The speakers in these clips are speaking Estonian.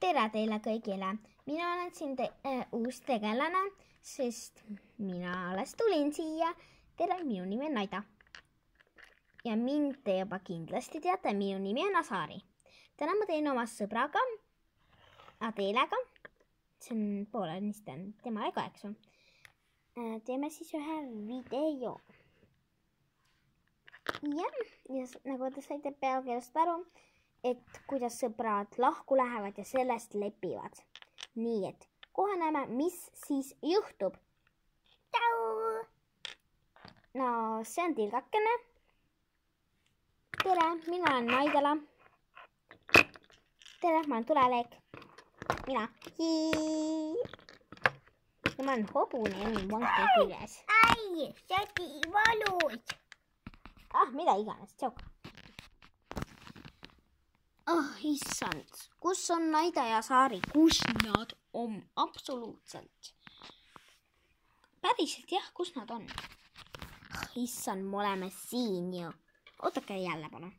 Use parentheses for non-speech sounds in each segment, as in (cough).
tere teile kõigile, mina olen siin te äh, uus tegelane, sest mina alles tulin siia. tere, minu nimi on Naida. ja mind te juba kindlasti teate, minu nimi on Asari. täna ma teen oma sõbraga, Adelega, see on poolenisti on temale ka, eks ju. teeme siis ühe video. jah, ja nagu te saite pealkirjast aru et kuidas sõbrad lahku lähevad ja sellest lepivad. nii et kohe näeme, mis siis juhtub. no see on tilgakene. tere, mina olen Naidala. tere, ma olen tuleleek. mina. ja ma olen hobune ja mul on vank küljes. ai, see oli valus. ah, mida iganes, tšau oh issand, kus on Naida ja Saari, kus nad on, absoluutselt. päriselt jah, kus nad on? oh issand, me oleme siin ju. oodake jälle palun.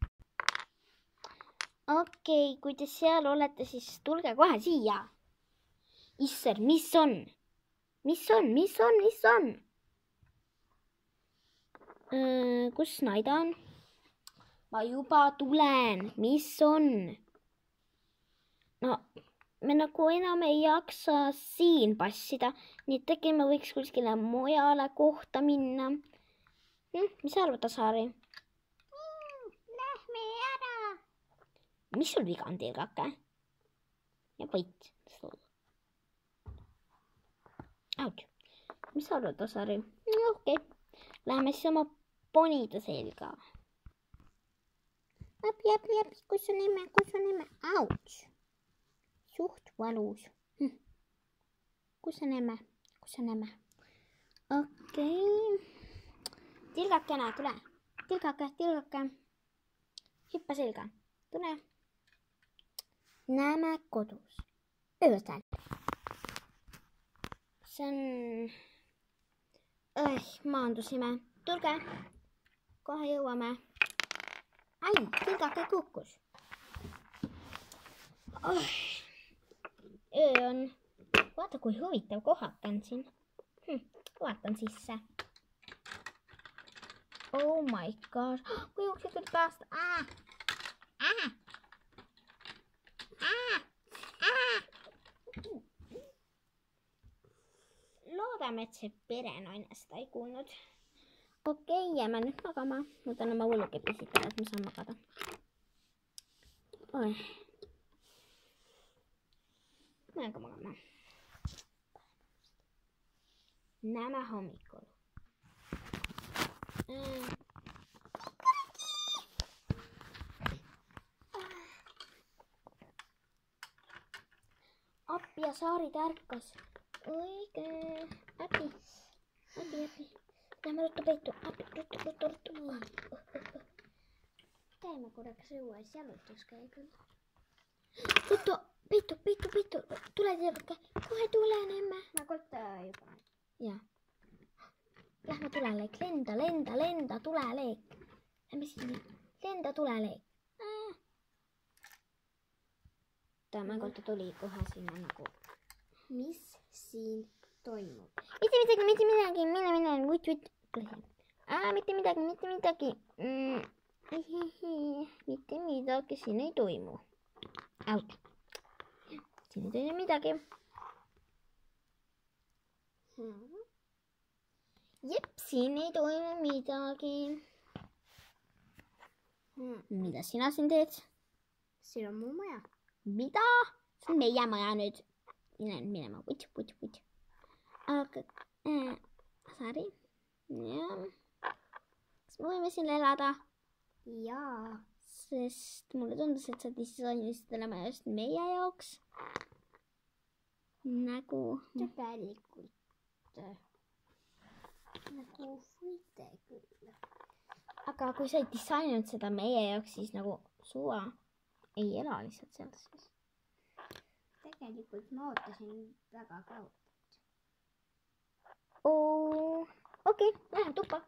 okei okay,, kui te seal olete, siis tulge kohe siia. issand, mis on? mis on, mis on, mis on? kus Naida on? Ma juba tulen, mis on? no me nagu enam ei jaksa siin passida, nii et äkki me võiks kuskile mujale kohta minna hm,. mis sa arvad, Asari mm,? Lähme ära. mis sul viga on, tilgake? ja võit. Auč, mis sa arvad, Asari? okei okay., läheme siis oma ponide selga äpi, äpi, äpi, kus on emme, kus on emme, auts. suht valus hm.. kus on emme, kus on emme? okei okay.. tilgakene, tule. tilgake, tilgake. hüppa selga, tule. näeme kodus. öösel. see on õh, maandusime, tulge. kohe jõuame ai, tilgake kukkus oh.. öö on, vaata kui huvitav kohake on siin hm,. vaatan sisse. Oh my god, (gasps) kui juuksed tulid peast ah.. Ah. Ah. Ah. loodame, et see perenaine seda ei kuulnud okei okay,, jääme nüüd magama. ma võtan oma võlukepi siit ära, et ma saan magada. Lähen ka magama. näeme hommikul mm.. appi ja Saari tärkas. õige, äpi, äpi, äpi Lähme ruttu peitu, appi, ruttu, ruttu, ruttu. käime korraks õues jalutuskäigul. ruttu, peitu, peitu, peitu, tule tüdruk, kohe tulen, emme. ma kotta juba. ja. Lähme tuleleek, lenda, lenda, lenda, tuleleek. Lähme sinna, lenda, tuleleek. ta mängult tuli kohe sinna nagu, mis siin toimub. mitte midagi, mitte midagi, mine, mine, vutt, vutt. mitte midagi, mitte midagi mm.. mitte midagi siin ei toimu. siin ei toimu midagi hmm.. jep, siin ei toimu midagi hmm.. mida sina siin teed? siin on mu maja. mida? see on meie maja nüüd. mine minema, vutt, vutt, vutt aga äh, Sari, jah. kas me võime siin elada? jaa. sest mulle tundus, et sa disainisid olema just meie jaoks. nagu. tegelikult. nagu võite küll. aga kui sa ei disaininud seda meie jaoks, siis nagu suva ei ela lihtsalt seal siis. tegelikult ma ootasin väga kaua oo, okei okay,, lähen tuppa.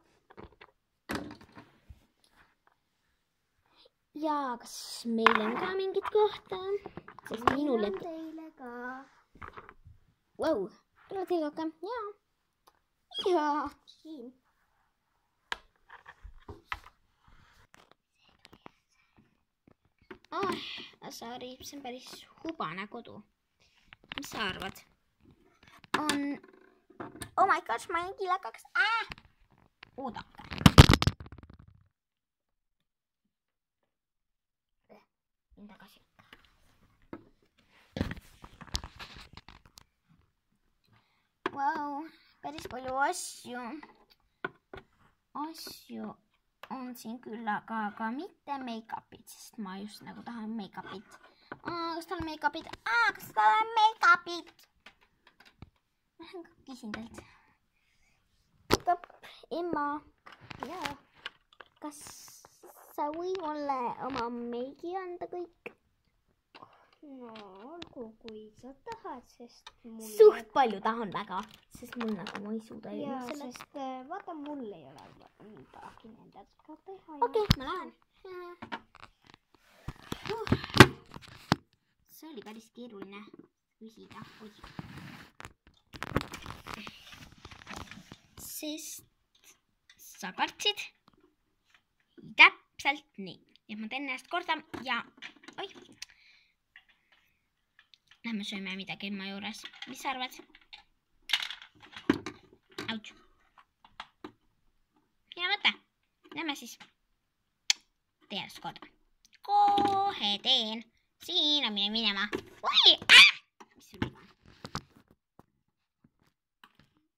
ja kas meil on ka mingit kohta, sest minul jätkub Vau, tule tilgake. jaa. jaa. siin. oh, Asari, see on päris hubane kodu. mis sa arvad? on, oh my gosh, ma jäin kilekaks äh!. oodake. mind tagasi. Vau, päris palju asju. asju on siin küll, aga, aga mitte make-up'it, sest ma just nagu tahan make-up'it. kas tal on make-up'it? kas tal on make-up'it? Lähen ka talt. stopp, Emma, jaa. kas sa võid mulle oma meigi anda kõik? no olgu, kui sa tahad, sest mul suht palju tahan väga, sest mul nagu ma ei suuda ilma selle. sest äh, vaata, mul ei ole midagi nendega teha. okei, ma lähen. see oli päris keeruline küsida. Sest sa kartsid täpselt nii, et ma teen ennast korda ja oih. Lähme sööme midagi Emma juures, mis sa arvad? Autš. hea mõte, lähme siis. tee ennast korda. kohe teen, siin on mine minema. oi ah!, mis sul viga on?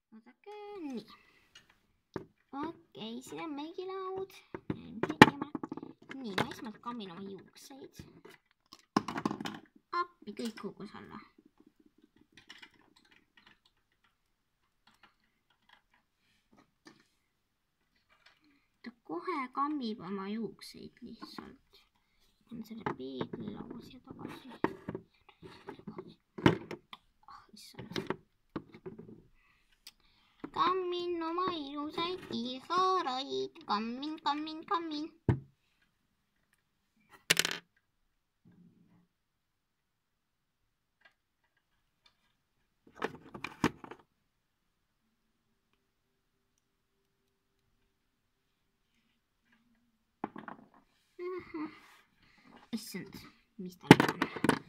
vaadake nii. Okei okay,, siin on meigilaud. nii, ma esmalt kammin oma juukseid. appi, kõik kukkus alla. ta kohe kammib oma juukseid lihtsalt. panen selle peeglilaua siia tagasi. Ah issand. kammin oma ilusaid pisaraid, kammin, kammin, kammin. issand, mis tal on? kus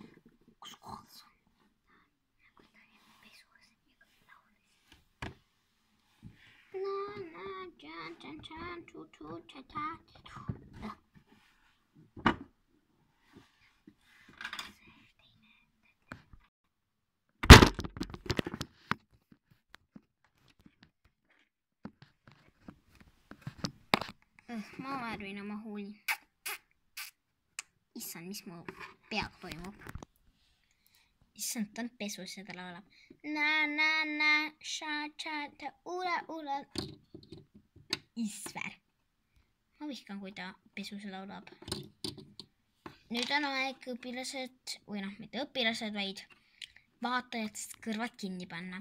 tšan tšan tšan tu tu tša tša tu. ma värvin oma huuli. issand, mis mu peaga toimub. issand, ta on pesus ja ta laulab. na na na, ša tša ta ula ula. Isver. ma vihkan, kui ta pesus laulab. nüüd on aeg õpilased või noh, mitte õpilased, vaid vaatajad kõrvad kinni panna.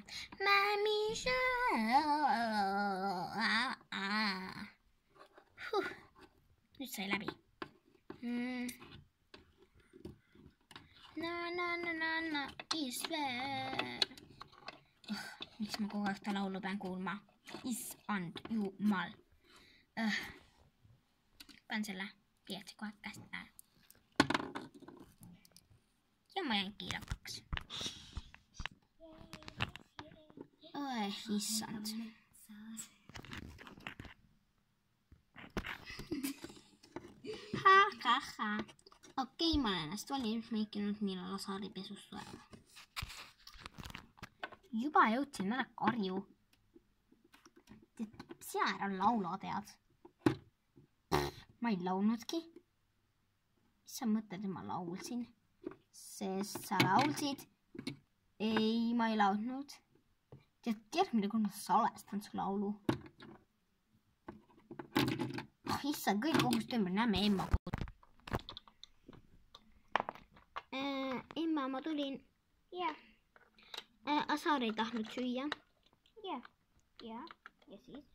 Huh. nüüd sai läbi mm.. na na na na na Isver oh,. miks ma kogu aeg ta laulu pean kuulma? Issand jumal uh.. panen selle pliiatsi kohe käest ära. ja ma jäin kiirakaks. oi issand. ha-ha-ha. okei okay,, ma olen ennast valmis meikinud, millal Asari pesust tuleb. juba jõudsin ära karju. Sina ära laula tead. ma ei laulnudki. mis sa mõtled, et ma laulsin? sest sa laulsid. ei, ma ei laulnud. tead, järgmine kord ma salvestan su laulu. oh issand, kõik kogust ümber, näeme Emma. Emma, ma tulin. jah, Asar ei tahtnud süüa jah, jah, ja siis?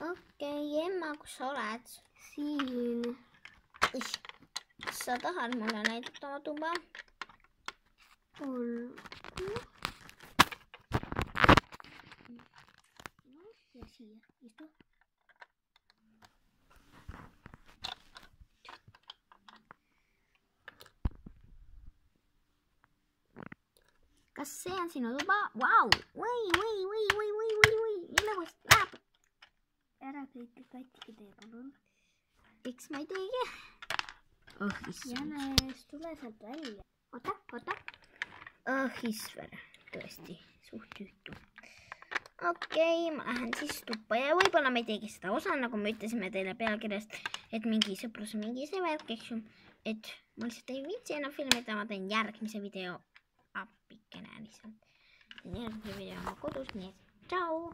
okei okay,, Emma, kus sa oled? siin kas sa tahad mulle näidata oma tuba? on. ja siia istu. kas see on sinu tuba? Vau, või, või, või, või, või, või, või, mille poolest läheb? Ära kõike katki tee, palun. eks ma ei teegi. oh issand, jänes, tule sealt välja. oota, oota. oh issand, tõesti suht tüütu. okei okay,, ma lähen siis tuppa ja võib-olla me ei teegi seda osa, nagu me ütlesime teile pealkirjast, et mingi sõprus on mingi see värk, eks ju. et ma lihtsalt ei viitsi enam filmida, ma teen järgmise video appikene lihtsalt. teen järgmise video oma kodus, nii et tšau